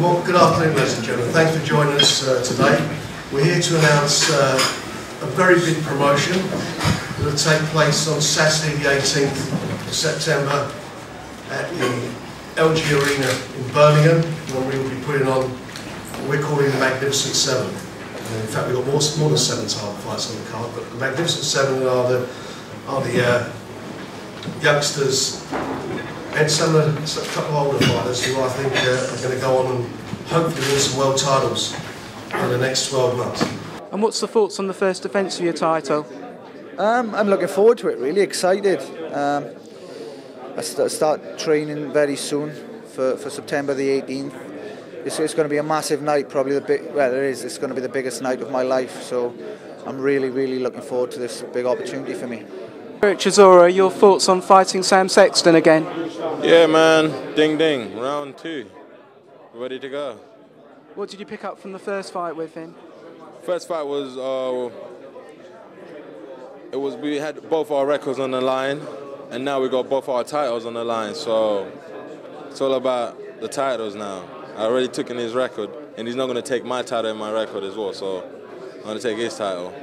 Well, good afternoon, ladies and gentlemen. Thanks for joining us uh, today. We're here to announce uh, a very big promotion that will take place on Saturday, the 18th of September at the LG Arena in Birmingham, where we will be putting on what we're calling the Magnificent Seven. And in fact, we've got more, more than seven title fights on the card, but the Magnificent Seven are the, are the uh, youngsters and some, uh, some couple of older fighters who I think uh, are going to go on and hopefully win some world titles in the next 12 months. And what's the thoughts on the first defence of your title? Um, I'm looking forward to it. Really excited. Um, I st- start training very soon for, for September the 18th. It's, it's going to be a massive night, probably the big. Well, it is. It's going to be the biggest night of my life. So I'm really, really looking forward to this big opportunity for me. Derek Chisora, your thoughts on fighting Sam Sexton again? Yeah, man. Ding ding. Round two. Ready to go. What did you pick up from the first fight with him? First fight was uh, it was we had both our records on the line, and now we got both our titles on the line. So it's all about the titles now. I already took in his record, and he's not going to take my title and my record as well. So I'm going to take his title.